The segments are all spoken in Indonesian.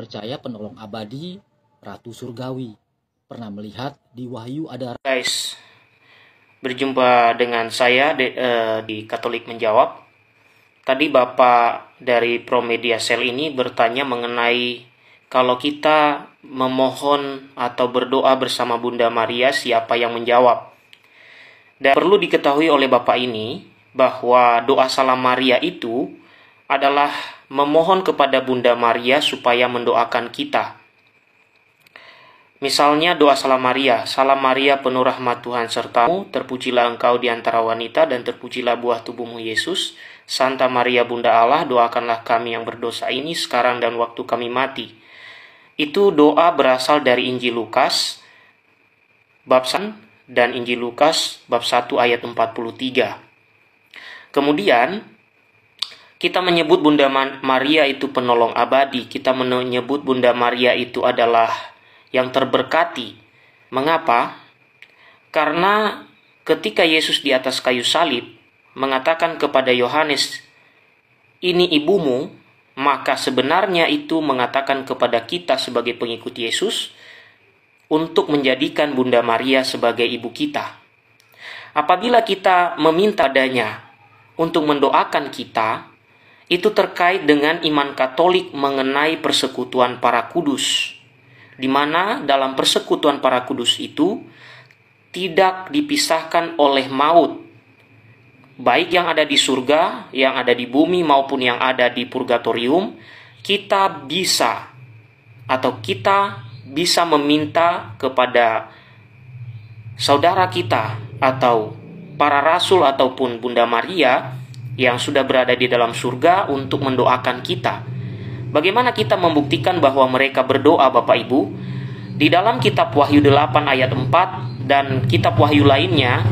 percaya penolong abadi, ratu surgawi. Pernah melihat di Wahyu ada guys berjumpa dengan saya di, uh, di Katolik menjawab tadi bapak dari Promedia Cell ini bertanya mengenai kalau kita memohon atau berdoa bersama Bunda Maria siapa yang menjawab dan perlu diketahui oleh bapak ini bahwa doa salam Maria itu adalah memohon kepada Bunda Maria supaya mendoakan kita Misalnya doa salam Maria, salam Maria penuh rahmat Tuhan sertamu, terpujilah engkau di antara wanita dan terpujilah buah tubuhmu Yesus. Santa Maria Bunda Allah, doakanlah kami yang berdosa ini sekarang dan waktu kami mati. Itu doa berasal dari Injil Lukas bab 1 dan Injil Lukas bab 1 ayat 43. Kemudian kita menyebut Bunda Maria itu penolong abadi, kita menyebut Bunda Maria itu adalah yang terberkati. Mengapa? Karena ketika Yesus di atas kayu salib mengatakan kepada Yohanes, "Ini ibumu," maka sebenarnya itu mengatakan kepada kita sebagai pengikut Yesus untuk menjadikan Bunda Maria sebagai ibu kita. Apabila kita meminta adanya untuk mendoakan kita, itu terkait dengan iman Katolik mengenai persekutuan para kudus di mana dalam persekutuan para kudus itu tidak dipisahkan oleh maut, baik yang ada di surga, yang ada di bumi, maupun yang ada di purgatorium. Kita bisa atau kita bisa meminta kepada saudara kita atau para rasul ataupun Bunda Maria yang sudah berada di dalam surga untuk mendoakan kita Bagaimana kita membuktikan bahwa mereka berdoa Bapak Ibu? Di dalam kitab Wahyu 8 ayat 4 dan kitab Wahyu lainnya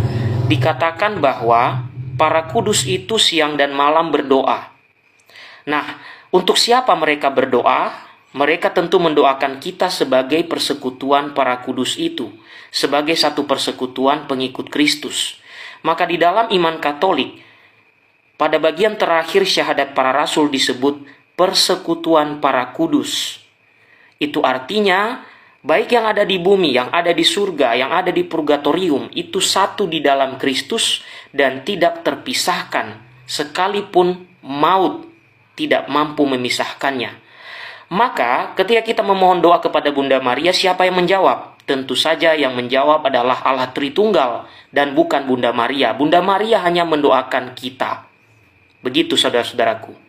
dikatakan bahwa para kudus itu siang dan malam berdoa. Nah, untuk siapa mereka berdoa? Mereka tentu mendoakan kita sebagai persekutuan para kudus itu, sebagai satu persekutuan pengikut Kristus. Maka di dalam iman Katolik, pada bagian terakhir syahadat para rasul disebut persekutuan para kudus. Itu artinya baik yang ada di bumi, yang ada di surga, yang ada di purgatorium itu satu di dalam Kristus dan tidak terpisahkan sekalipun maut tidak mampu memisahkannya. Maka ketika kita memohon doa kepada Bunda Maria, siapa yang menjawab? Tentu saja yang menjawab adalah Allah Tritunggal dan bukan Bunda Maria. Bunda Maria hanya mendoakan kita. Begitu saudara-saudaraku.